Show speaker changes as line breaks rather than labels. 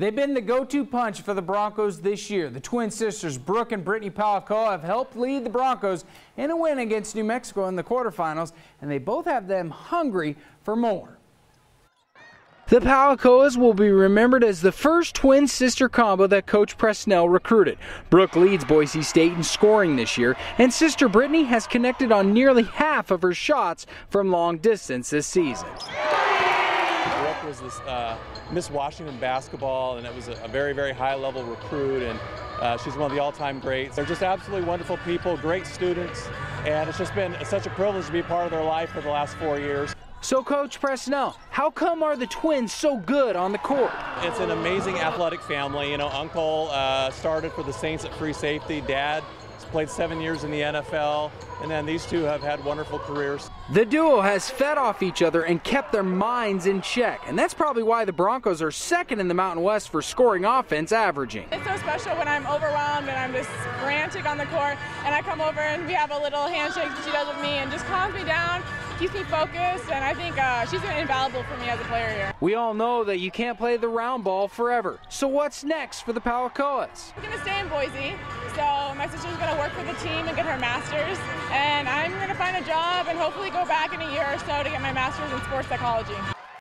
They've been the go-to punch for the Broncos this year. The twin sisters Brooke and Brittney Pahukoa have helped lead the Broncos in a win against New Mexico in the quarterfinals, and they both have them hungry for more. The Pahukoas will be remembered as the first twin sister combo that Coach Presnell recruited. Brooke leads Boise State in scoring this year, and sister Brittney has connected on nearly half of her shots from long distance this season.
Was this uh, Miss Washington basketball, and it was a, a very, very high level recruit, and uh, she's one of the all time greats. They're just absolutely wonderful people, great students, and it's just been such a privilege to be part of their life for the last four years.
So, Coach Presnell, how come are the twins so good on the court?
It's an amazing athletic family. You know, Uncle uh, started for the Saints at free safety. Dad played seven years in the NFL, and then these two have had wonderful careers.
The duo has fed off each other and kept their minds in check, and that's probably why the Broncos are second in the Mountain West for scoring offense averaging.
It's so special when I'm overwhelmed and I'm just frantic on the court, and I come over and we have a little handshake that she does with me and just calms me down keeps me focused, and I think uh, she's been invaluable for me as a player here.
We all know that you can't play the round ball forever. So what's next for the Pahukoas?
I'm going to stay in Boise. So my sister's going to work for the team and get her master's, and I'm going to find a job and hopefully go back in a year or so to get my master's in sports psychology.